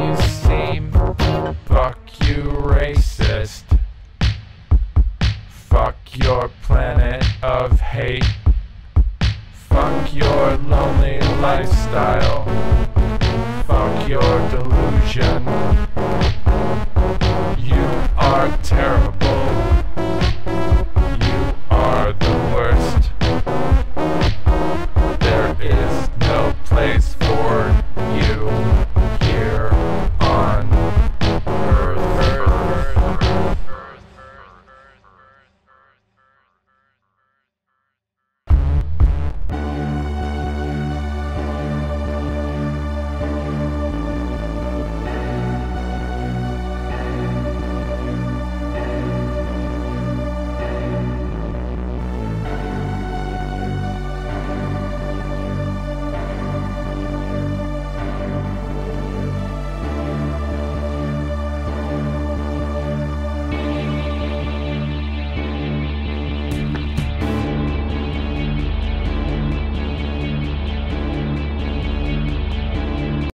you seem. Fuck you, racist. Fuck your planet of hate. Fuck your lonely lifestyle. Fuck your delusion. You are terrible.